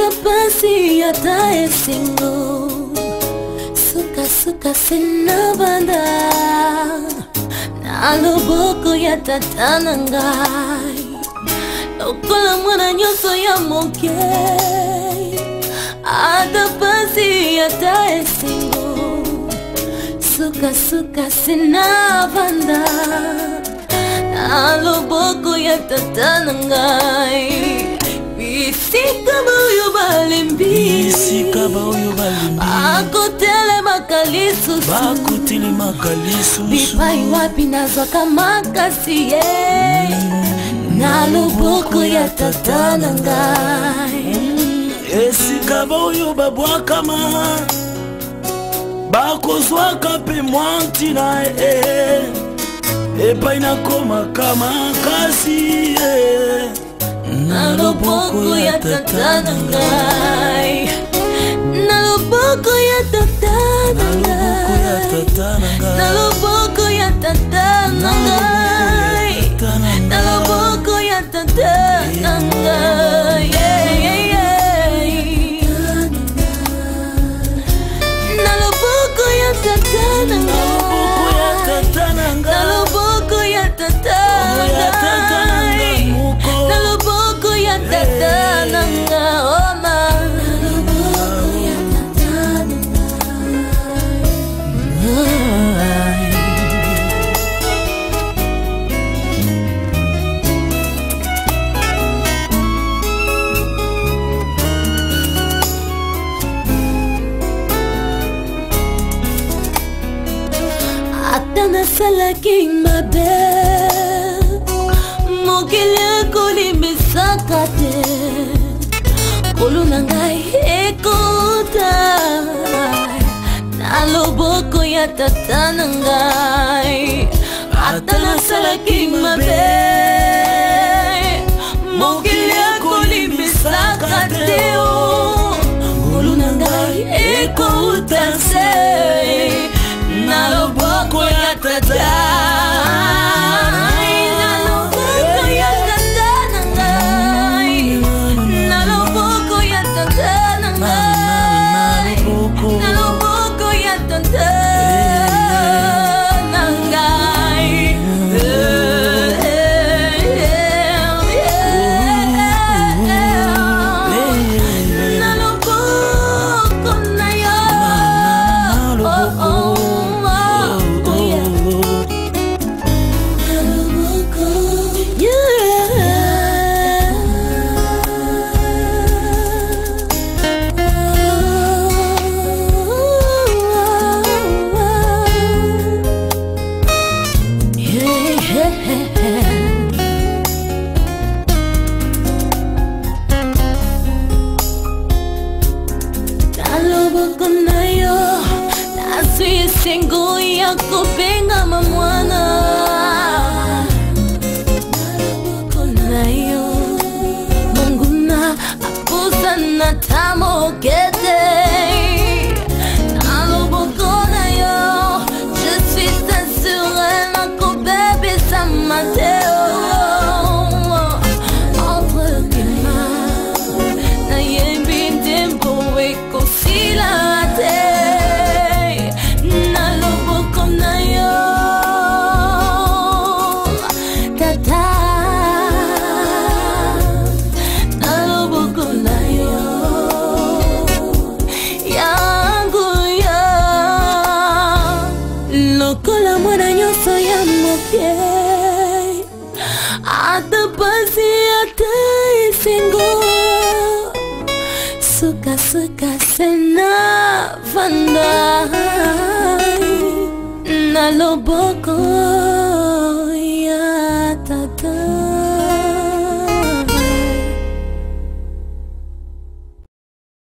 Piga pasi ata esingo Suka suka sina banda Na loboko ya tatana ngai Lokola mwana nyonso ya moke Ata pasi ata esingo Suka suka sina banda Na loboko ya tatana ngai esika baoyo balembisika baoyo balembi akotelemaka lisusu bakotelemaka lisusu bipai wapi nazwaka makasi ye mm. na loboko ya tata na ngai esika baoyo babwakama bakozwaka mpe mwa ntina e epai nakomaka makasi ye eh. 나도 보고 였던 나이 ata nasalaki mabe mokili ekolimbisaka te kolo na ngai ekota na loboko ya tata na ngai ata nasalaki mabe mokili ekolimbisaka te kolo oh, na ngai ekouta se uko nayo sengu ya mamwana Mungu na na tamo yeah. Ada a ada singgo Suka-suka sena vandai Na loboko